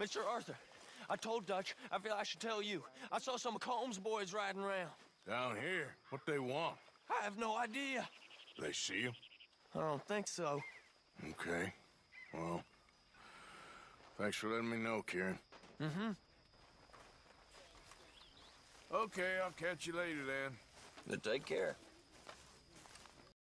Mr. Arthur, I told Dutch. I feel I should tell you. I saw some Colm's boys riding around. Down here? What they want? I have no idea. They see you? I don't think so. Okay. Well, thanks for letting me know, Kieran. Mm-hmm. Okay, I'll catch you later then. Then take care.